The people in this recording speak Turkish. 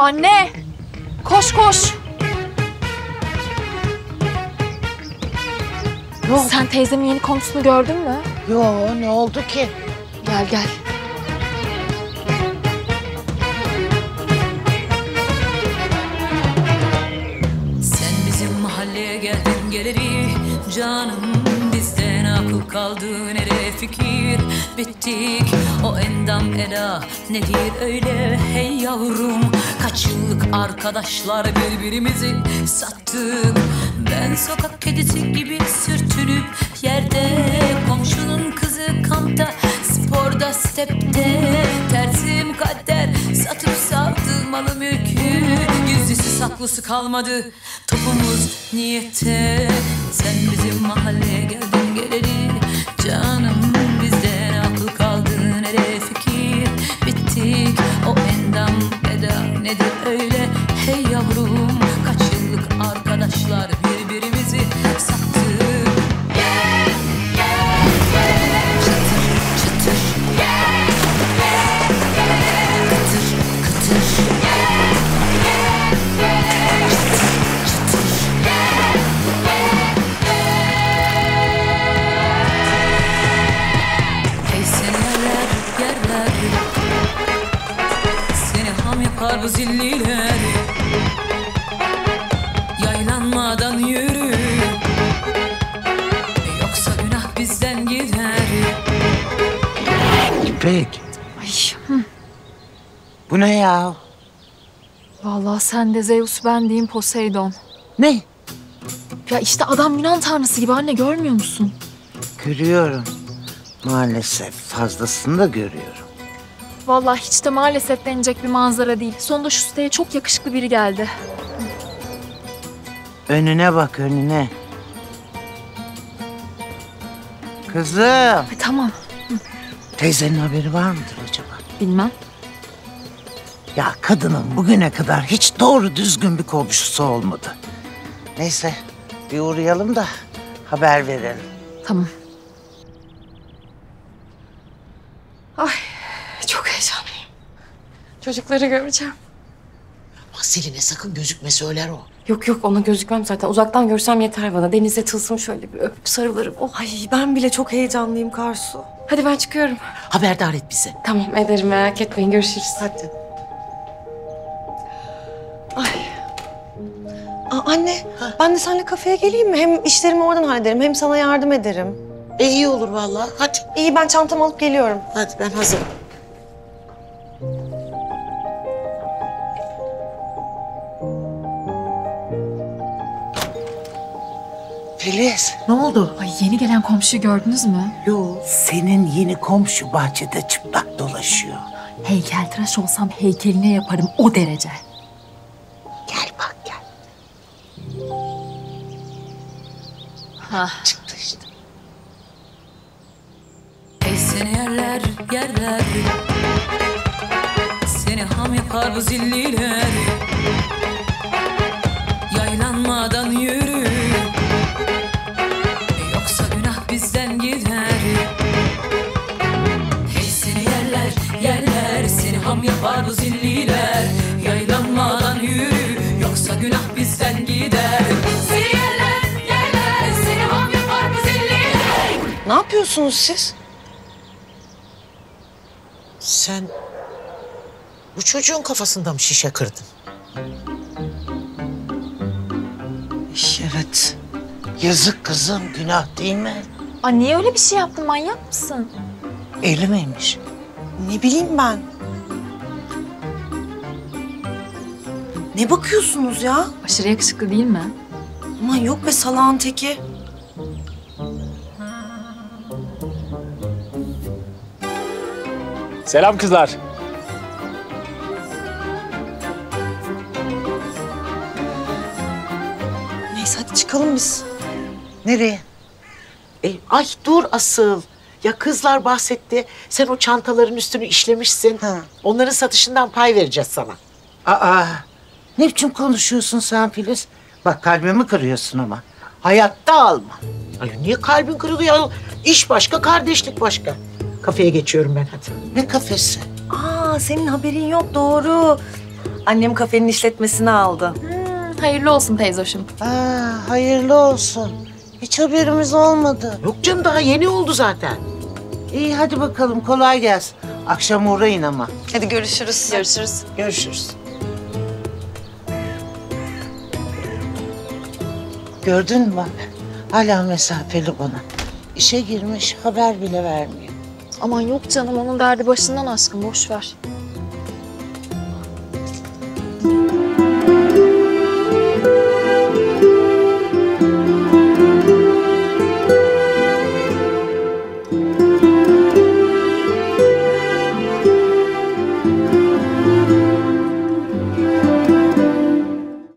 Anne! Koş koş! Ne oldu? Sen teyzemin yeni komşusunu gördün mü? Yo ne oldu ki? Gel gel. Sen bizim mahalleye geldin geleli Canım kaldı nereye fikir Bittik. O endam eda nedir öyle? Hey yavrum Kaç yıllık arkadaşlar birbirimizi sattık. Ben sokak kedisi gibi sürtünüp yerde Komşunun kızı kampta sporda stepte. Tersim kader satıp savdı malı mülkü Gizlisi saklısı kalmadı topumuz niyette Sen bizim mahalleye geldin geleli Canım bizden Bu zilliler Yaylanmadan yürü Yoksa günah bizden gider İpek Ay, hı. bu ne ya? Vallahi sen de Zeus ben diyeyim Poseidon. Ne? Ya işte adam Yunan tanrısı gibi anne görmüyor musun? Görüyorum. Maalesef fazlasını da görüyorum. Vallahi hiç de maalesef denecek bir manzara değil. Sonunda şu siteye çok yakışıklı biri geldi. Önüne bak önüne. Kızım. Ay, tamam Teyzenin haberi var mıdır acaba? bilmem. Ya kadının bugüne kadar hiç doğru düzgün bir komşusu olmadı. Neyse bir uğrayalım da haber verelim. Tamam. Ay. Çocukları göreceğim. Selin'e sakın gözükme söyler o. Yok yok ona gözükmem zaten. Uzaktan görsem yeter bana. Denize tılsım şöyle bir öpüp sarılırım. Oh, ay ben bile çok heyecanlıyım Karsu. Hadi ben çıkıyorum. Haberdar et bizi. Tamam ederim merak etmeyin. Görüşürüz. Hadi. Aa, anne ben de seninle kafeye geleyim mi? Hem işlerimi oradan hallederim hem sana yardım ederim. E iyi olur vallahi. Hadi. İyi ben çantamı alıp geliyorum. Hadi ben hazırım. Filiz. Ne oldu? Ay yeni gelen komşuyu gördünüz mü? Yo. Senin yeni komşu bahçede çıplak dolaşıyor. Heykeltıraş olsam heykeline yaparım o derece. Gel bak gel. Ha. Çıktı işte. Hey seni yerler yerler Seni ham yapar bu zilliler Yaylanmadan yürü günah bizden gider Seni yerler yerler Seni ham yapar bu zilliler Ne yapıyorsunuz siz? Sen bu çocuğun kafasında mı şişe kırdın? Evet. Yazık kızım günah değil mi? Aa, niye öyle bir şey yaptın manyak mısın? Eli miymiş? Ne bileyim ben. Ne bakıyorsunuz ya? Aşırı yakışıklı değil mi? Aman yok be salağın teki. Selam kızlar. Neyse hadi çıkalım biz. Nereye? E, ay dur asıl. Ya kızlar bahsetti. Sen o çantaların üstünü işlemişsin. Ha. Onların satışından pay vereceğiz sana. Aa, ne biçim konuşuyorsun sen Filiz? Bak kalbimi kırıyorsun ama. Hayatta alma. Ay niye kalbin kırılıyor? İş başka, kardeşlik başka. Kafeye geçiyorum ben hadi. Ne kafesi? Aa senin haberin yok doğru. Annem kafenin işletmesini aldı. Hayırlı olsun teyzoşum. Aa, hayırlı olsun. Hiç haberimiz olmadı. Yok canım daha yeni oldu zaten. İyi hadi bakalım kolay gelsin. Akşam uğrayın ama. Hadi görüşürüz. Görüşürüz. Görüşürüz. Gördün mü bak, hala mesafeli bana. İşe girmiş, haber bile vermiyor. Aman yok canım, onun derdi başından aşkın, boş ver.